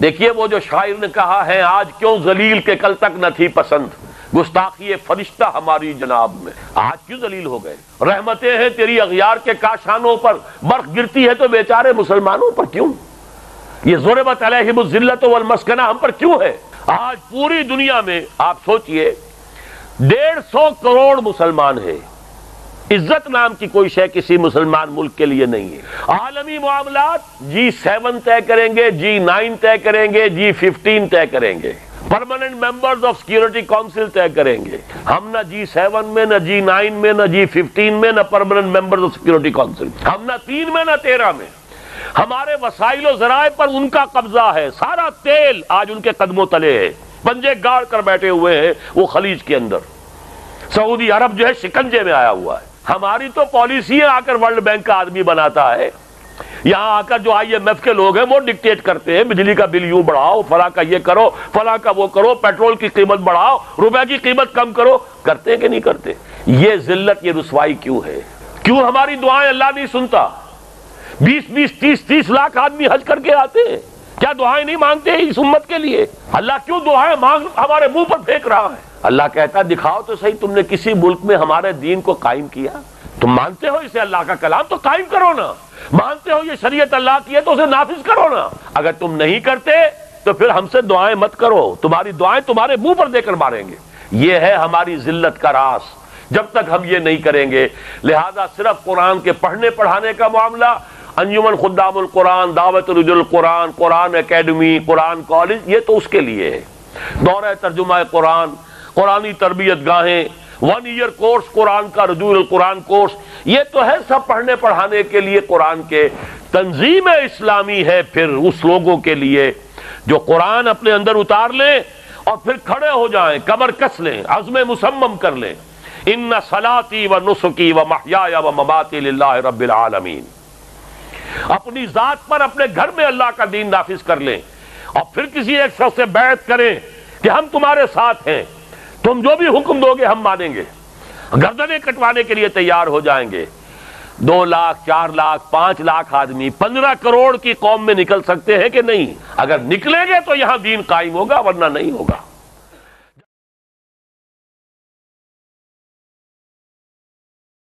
देखिए वो जो शायर ने कहा है, आज क्यों जलील के कल तक न थी पसंद? गुस्ताखी फरिश्ता हमारी जनाब में। आज क्यों जलील हो गए? रहमतें हैं तेरी अगियार के काशानों पर। बर्फ़ गिरती है तो बेचारे मुसलमानों पर क्यों? ये जोरबत अलहिमजिल्लत मस्कना हम पर क्यों है? आज पूरी दुनिया में आप सोचिए, डेढ़ सौ करोड़ मुसलमान है। इज़्ज़त नाम की कोई शय किसी मुसलमान मुल्क के लिए नहीं है। आलमी मामला जी सेवन तय करेंगे, जी नाइन तय करेंगे, जी फिफ्टीन तय करेंगे। Permanent members of security council तय करेंगे। हम ना जी सेवन में, न जी नाइन में, न जी फिफ्टीन में, न permanent members of security council. हम ना तीन में, ना तेरह में। हमारे वसाइल जराए पर उनका कब्जा है। सारा तेल आज उनके कदमों तले है। पंजे गाड़ कर बैठे हुए हैं वो खलीज के अंदर। सऊदी अरब जो है, शिकंजे में आया हुआ है। हमारी तो पॉलिसी आकर वर्ल्ड बैंक का आदमी बनाता है। यहाँ आकर जो आईएमएफ के लोग हैं, वो डिक्टेट करते हैं, बिजली का बिल यूँ बढ़ाओ, फला का ये करो, फला का वो करो, पेट्रोल की कीमत बढ़ाओ, रुपए की कीमत कम करो। करते कि नहीं करते? ये जिल्लत, ये रुसवाई क्यों है? क्यों हमारी दुआएँ अल्लाह नहीं सुनता? बीस बीस तीस तीस लाख आदमी हज करके आते हैं। क्या दुआएँ नहीं मांगते इस उम्मत के लिए? अल्लाह क्यों दुआएँ मांग, हमारे मुँह पर फेंक रहा है? अल्लाह कहता है, दिखाओ तो सही तुमने किसी मुल्क में हमारे दीन को कायम किया। तुम मानते हो इसे अल्लाह का कलाम? तो कायम करो ना। मानते हो ये शरीयत अल्लाह की है तो उसे नाफिज करो ना। अगर तुम नहीं करते तो फिर हमसे दुआएँ मत करो। तुम्हारी दुआएँ तुम्हारे मुँह पर देकर मारेंगे। ये है हमारी जिल्लत का रास जब तक हम ये नहीं करेंगे, लिहाजा सिर्फ़ कुरान के पढ़ने पढ़ाने का मामला अंजुमन खुदामुल कुरान दावत कुरान कुरान एकेडमी, कुरान कॉलेज, ये तो उसके लिए है। दौरा तर्जुमा कुरान कुरानी तरबियत गाहें वन ईयर कोर्स कुरान का, रजूल कुरान कोर्स ये तो है सब पढ़ने पढ़ाने के लिए कुरान के। तंजीम इस्लामी है फिर उस लोगों के लिए जो कुरान अपने अंदर उतार लें और फिर खड़े हो जाएँ कमर कस लें, अजम मुसम्मम कर लें। इन न सलाती व नुसकी व महया व रब्बिल आलमीन। अपनी जात पर अपने घर में अल्लाह का दीन नाफिज कर लें। और फिर किसी एक शख्स से बैत करें कि हम तुम्हारे साथ हैं। तुम जो भी हुक्म दोगे हम मानेंगे। गर्दनें कटवाने के लिए तैयार हो जाएँगे। दो लाख, चार लाख, पाँच लाख आदमी पंद्रह करोड़ की कौम में निकल सकते हैं कि नहीं? अगर निकलेंगे तो यहाँ दीन कायम होगा, वरना नहीं होगा।